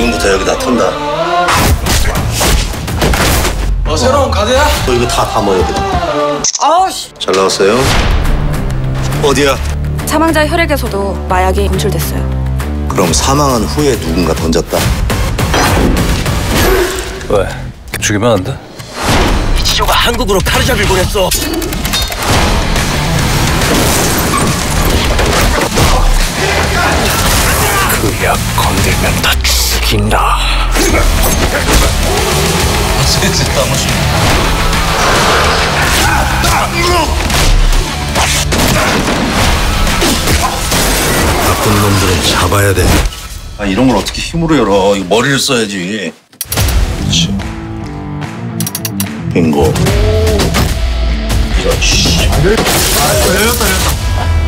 오늘부터 여기 다 턴다. 어, 새로운 카드야? 너 이거 다 담아 여기다. 아우씨. 잘 나왔어요? 어디야? 사망자 혈액에서도 마약이 검출됐어요. 그럼 사망한 후에 누군가 던졌다. 왜? 죽이면 안 돼? 지조가 한국으로 카르잡을 보냈어. 그 약 건들면 다 죽인다. 나쁜 놈들은 잡아야 돼. 아, 이런 걸 어떻게 힘으로 열어? 이거 머리를 써야지. 그렇지. 빙고. 이런 씨. 열렸다, 열렸다.